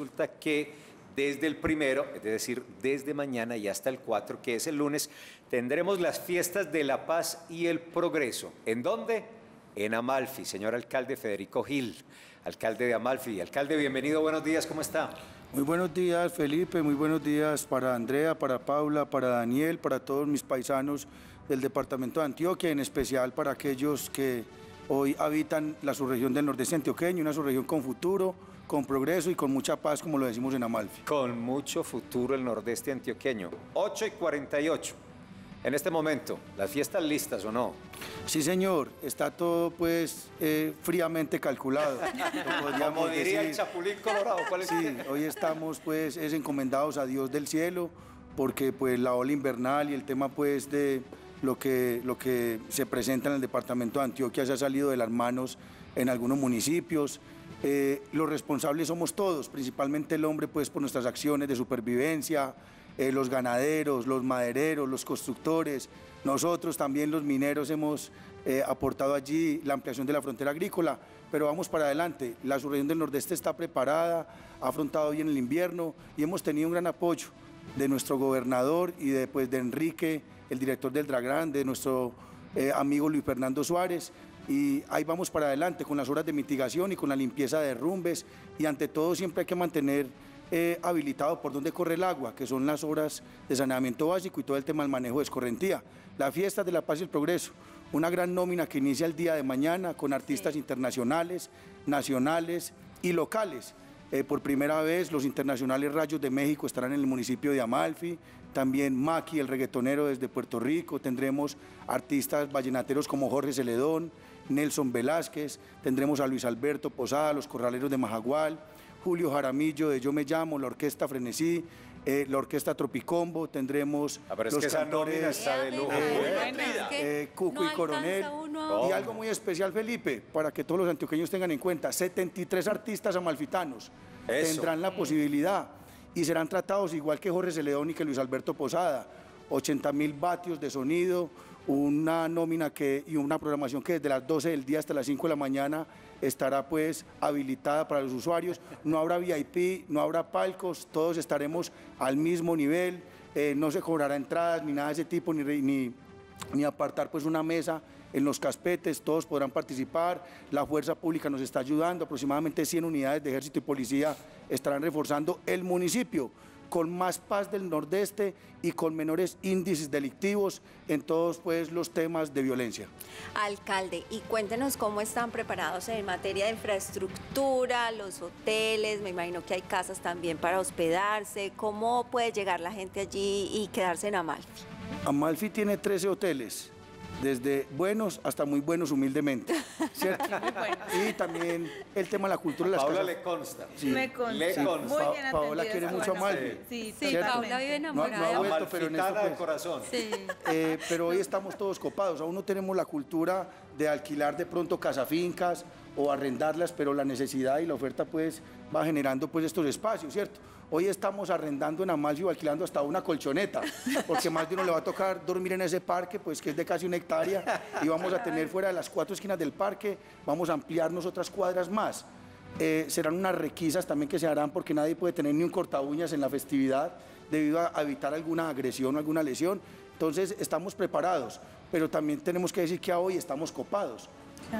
resulta que desde el primero, es decir, desde mañana y hasta el 4, que es el lunes, tendremos las fiestas de la paz y el progreso. ¿En dónde? En Amalfi, señor alcalde Federico Gil, alcalde de Amalfi. Alcalde, bienvenido, buenos días, ¿cómo está? Muy buenos días, Felipe, muy buenos días para Andrea, para Paula, para Daniel, para todos mis paisanos del departamento de Antioquia, en especial para aquellos que hoy habitan la subregión del nordeste antioqueño, una subregión con futuro, con progreso y con mucha paz, como lo decimos en Amalfi. Con mucho futuro el nordeste antioqueño. 8 y 48. En este momento, ¿las fiestas listas o no? Sí, señor, está todo pues eh, fríamente calculado. Como diría el Chapulín Colorado. ¿cuál es? Sí, hoy estamos pues es encomendados a Dios del cielo, porque pues la ola invernal y el tema pues de lo que, lo que se presenta en el departamento de Antioquia se ha salido de las manos en algunos municipios. Eh, los responsables somos todos, principalmente el hombre, pues por nuestras acciones de supervivencia, eh, los ganaderos, los madereros, los constructores, nosotros también los mineros hemos eh, aportado allí la ampliación de la frontera agrícola, pero vamos para adelante. La subregión del Nordeste está preparada, ha afrontado bien el invierno y hemos tenido un gran apoyo de nuestro gobernador y de, pues, de Enrique, el director del Dragán, de nuestro amigo Luis Fernando Suárez, y ahí vamos para adelante con las horas de mitigación y con la limpieza de derrumbes y ante todo siempre hay que mantener eh, habilitado por donde corre el agua, que son las horas de saneamiento básico y todo el tema del manejo de escorrentía. La fiesta de la paz y el progreso, una gran nómina que inicia el día de mañana con artistas internacionales, nacionales y locales. Eh, por primera vez los internacionales Rayos de México estarán en el municipio de Amalfi, también Maki, el reggaetonero desde Puerto Rico, tendremos artistas vallenateros como Jorge Celedón, Nelson Velázquez, tendremos a Luis Alberto Posada, los Corraleros de Majagual, Julio Jaramillo de Yo Me Llamo, la Orquesta Frenesí, eh, la Orquesta Tropicombo, tendremos ah, los cantores de lujo, eh, Cuco y Coronel. Y algo muy especial, Felipe, para que todos los antioqueños tengan en cuenta, 73 artistas amalfitanos tendrán la posibilidad y serán tratados igual que Jorge Celedón y que Luis Alberto Posada. 80 mil vatios de sonido, una nómina que, y una programación que desde las 12 del día hasta las 5 de la mañana estará pues habilitada para los usuarios. No habrá VIP, no habrá palcos, todos estaremos al mismo nivel, eh, no se cobrará entradas ni nada de ese tipo, ni, ni, apartar pues una mesa en los caspetes, todos podrán participar, la fuerza pública nos está ayudando, aproximadamente 100 unidades de ejército y policía estarán reforzando el municipio con más paz del nordeste y con menores índices delictivos en todos pues, los temas de violencia. Alcalde, y cuéntenos cómo están preparados en materia de infraestructura, los hoteles, me imagino que hay casas también para hospedarse, ¿cómo puede llegar la gente allí y quedarse en Amalfi? Amalfi tiene 13 hoteles, desde buenos hasta muy buenos humildemente, ¿cierto? Y también el tema de la cultura de las Paola le consta. Me consta. Le consta. Paola quiere mucho a Malvi. Sí, sí, Paola vive enamorada. No, no pero en esto, pues, corazón. Sí. Eh, pero hoy estamos todos copados. Aún no tenemos la cultura de alquilar de pronto casafincas o arrendarlas, pero la necesidad y la oferta pues va generando pues estos espacios, ¿cierto? Hoy estamos arrendando en Amalfi o alquilando hasta una colchoneta, porque más de uno le va a tocar dormir en ese parque, pues que es de casi una hectárea, y vamos a tener fuera de las cuatro esquinas del parque, vamos a ampliarnos otras cuadras más. Eh, serán unas requisas también que se harán porque nadie puede tener ni un corta uñas en la festividad debido a evitar alguna agresión o alguna lesión. Entonces estamos preparados, pero también tenemos que decir que hoy estamos copados.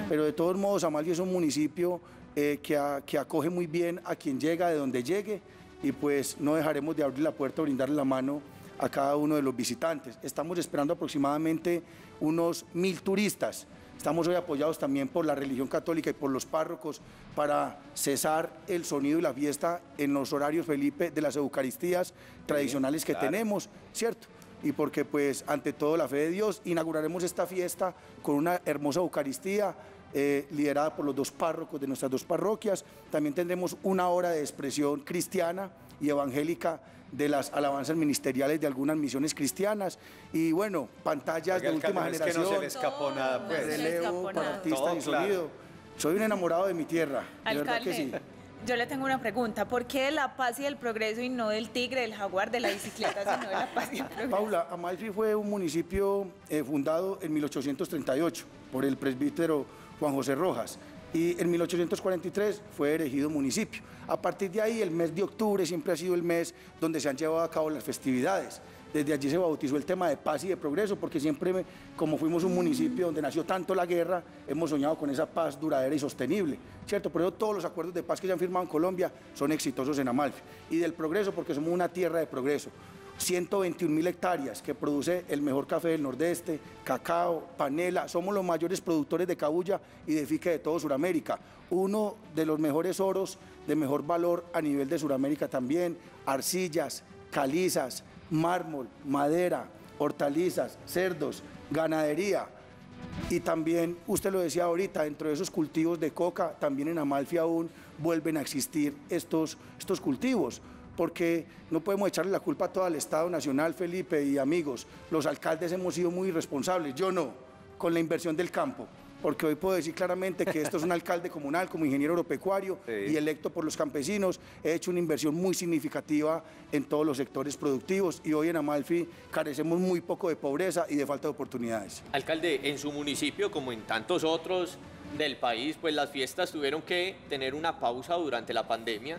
Pero de todos modos, Amalfi es un municipio eh, que, que acoge muy bien a quien llega, de donde llegue, y pues no dejaremos de abrir la puerta o brindarle la mano a cada uno de los visitantes. Estamos esperando aproximadamente unos mil turistas. Estamos hoy apoyados también por la religión católica y por los párrocos para cesar el sonido y la fiesta en los horarios, Felipe, de las Eucaristías tradicionales que tenemos, ¿cierto? Y porque pues ante todo la fe de Dios inauguraremos esta fiesta con una hermosa Eucaristía eh, liderada por los dos párrocos de nuestras dos parroquias. También tendremos una hora de expresión cristiana y evangélica de las alabanzas ministeriales de algunas misiones cristianas y bueno, pantallas de última generación. Es que no se le escapó nada, pues. Relevo para artistas y sonido. Soy un enamorado de mi tierra, de verdad que sí. Yo le tengo una pregunta. ¿Por qué de la paz y del progreso y no del tigre, del jaguar, de la bicicleta, sino de la paz y el progreso? Paula, Amalfi fue un municipio eh, fundado en 1838 por el presbítero Juan José Rojas. y en 1843 fue erigido municipio. A partir de ahí, el mes de octubre siempre ha sido el mes donde se han llevado a cabo las festividades. Desde allí se bautizó el tema de paz y de progreso, porque siempre, como fuimos un municipio donde nació tanto la guerra, hemos soñado con esa paz duradera y sostenible, ¿cierto? Por eso todos los acuerdos de paz que se han firmado en Colombia son exitosos en Amalfi. Y del progreso, porque somos una tierra de progreso. 121 mil hectáreas que produce el mejor café del Nordeste, cacao, panela. Somos los mayores productores de cabulla y de fique de todo Sudamérica. Uno de los mejores oros de mejor valor a nivel de Sudamérica también. Arcillas, calizas, mármol, madera, hortalizas, cerdos, ganadería. Y también, usted lo decía ahorita, dentro de esos cultivos de coca, también en Amalfi aún vuelven a existir estos, estos cultivos porque no podemos echarle la culpa a todo el Estado Nacional, Felipe y amigos. Los alcaldes hemos sido muy irresponsables, yo no, con la inversión del campo porque hoy puedo decir claramente que esto es un alcalde comunal como ingeniero agropecuario y electo por los campesinos. He hecho una inversión muy significativa en todos los sectores productivos y hoy en Amalfi carecemos muy poco de pobreza y de falta de oportunidades. Alcalde, en su municipio, como en tantos otros del país, pues las fiestas tuvieron que tener una pausa durante la pandemia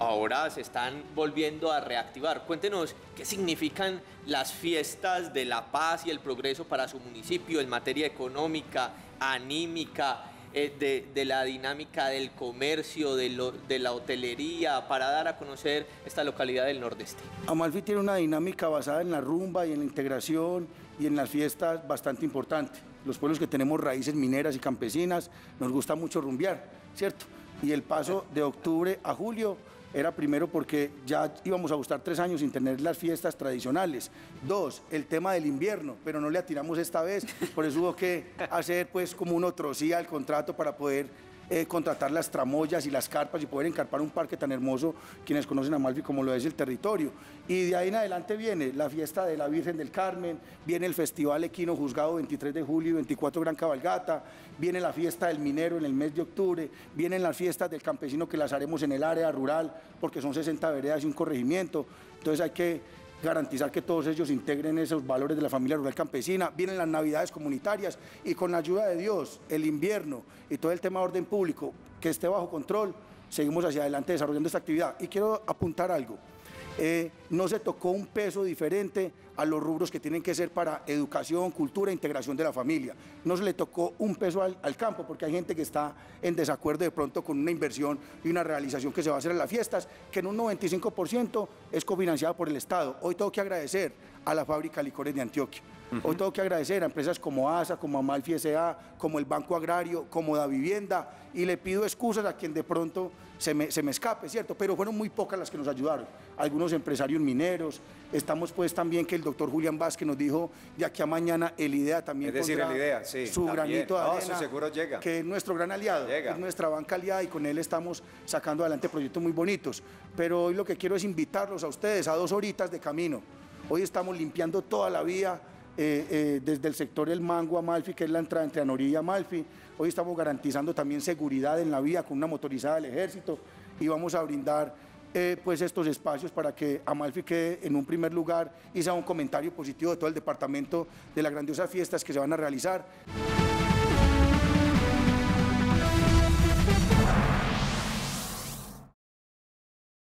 ahora se están volviendo a reactivar. Cuéntenos qué significan las fiestas de la paz y el progreso para su municipio en materia económica, anímica, eh, de, la dinámica del comercio, de, de, la hotelería, para dar a conocer esta localidad del Nordeste? Amalfi tiene una dinámica basada en la rumba y en la integración y en las fiestas bastante importante. Los pueblos que tenemos raíces mineras y campesinas nos gusta mucho rumbear, ¿cierto? Y el paso de octubre a julio era primero porque ya íbamos a gustar tres años sin tener las fiestas tradicionales. Dos, el tema del invierno, pero no le atiramos esta vez, por eso hubo que hacer pues como un otro sí al contrato para poder eh, contratar las tramoyas y las carpas y poder encarpar un parque tan hermoso, quienes conocen a Malfi como lo es el territorio. Y de ahí en adelante viene la fiesta de la Virgen del Carmen, viene el Festival Equino Juzgado 23 de julio y 24 Gran Cabalgata, viene la fiesta del minero en el mes de octubre, vienen las fiestas del campesino que las haremos en el área rural, porque son 60 veredas y un corregimiento. Entonces hay que garantizar que todos ellos integren esos valores de la familia rural campesina. Vienen las navidades comunitarias y con la ayuda de Dios, el invierno y todo el tema de orden público que esté bajo control, seguimos hacia adelante desarrollando esta actividad. Y quiero apuntar algo. Eh, no se tocó un peso diferente a los rubros que tienen que ser para educación, cultura e integración de la familia. No se le tocó un peso al, campo porque hay gente que está en desacuerdo de pronto con una inversión y una realización que se va a hacer en las fiestas, que en un 95% es cofinanciada por el Estado. Hoy tengo que agradecer a la fábrica Licores de Antioquia. Hoy tengo que agradecer a empresas como ASA, como Amalfi S.A., como el Banco Agrario, como Da Vivienda, y le pido excusas a quien de pronto se me, se me escape, ¿cierto? Pero fueron muy pocas las que nos ayudaron. Algunos empresarios mineros, estamos pues también que el doctor Julián Vázquez nos dijo de aquí a mañana el IDEA también es decir, el IDEA, sí, su granito de arena, seguro llega. que es nuestro gran aliado, es nuestra banca aliada y con él estamos sacando adelante proyectos muy bonitos. Pero hoy lo que quiero es invitarlos a ustedes a dos horitas de camino. Hoy estamos limpiando toda la vía eh, eh, desde el sector El Mango a Malfi, que es la entrada entre Anorí y Amalfi. Hoy estamos garantizando también seguridad en la vía con una motorizada del ejército y vamos a brindar eh, pues estos espacios para que Amalfi quede en un primer lugar y sea un comentario positivo de todo el departamento de las grandiosas fiestas que se van a realizar.